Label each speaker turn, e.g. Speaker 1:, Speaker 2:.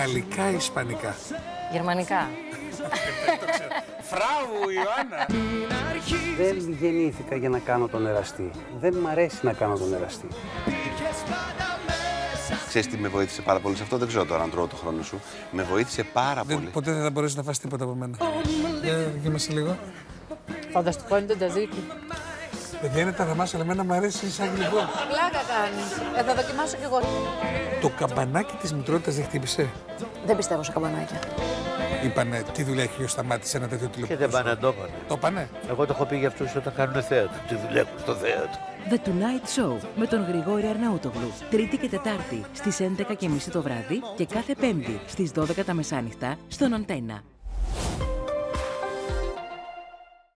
Speaker 1: Γαλλικά ή Ισπανικά.
Speaker 2: Γερμανικά.
Speaker 1: Φράου, Ιωάννα!
Speaker 3: Δεν γεννήθηκα για να κάνω τον εραστή. Δεν μ' αρέσει να κάνω τον εραστή.
Speaker 4: Ξέρεις τι με βοήθησε πάρα πολύ σε αυτό, δεν ξέρω τώρα αν τρώω το χρόνο σου. Με βοήθησε πάρα
Speaker 1: Δεν,
Speaker 4: πολύ.
Speaker 1: ποτέ δεν θα μπορέσεις να φας τίποτα από μένα. Για δοκίμασε λίγο.
Speaker 2: Φανταστικό είναι το τζαζίκι.
Speaker 1: Παιδιά είναι τα δαμάσια, αλλά εμένα μου αρέσει σαν γλυκό.
Speaker 2: Πλάκα κάνει. Ε, θα δοκιμάσω κι εγώ.
Speaker 1: Το καμπανάκι της μητρότητας δεν χτύπησε;
Speaker 2: Δεν πιστεύω σε καμπανάκια.
Speaker 1: Είπανε τι δουλειά έχει ο Σταμάτης σε ένα τέτοιο
Speaker 5: Και
Speaker 1: τηλεοπτικό.
Speaker 5: δεν πάνε να το πάνε.
Speaker 1: Το πάνε;
Speaker 5: Εγώ το έχω πει για αυτούς όταν κάνουν θέατρο. Τι δουλεύουν στο θέατρο.
Speaker 6: The Tonight Show με τον Γρηγόρη Αρναούτογλου. Τρίτη και Τετάρτη στις 11.30 το βράδυ και κάθε Πέμπτη στις 12 τα μεσάνυχτα στον Αντένα.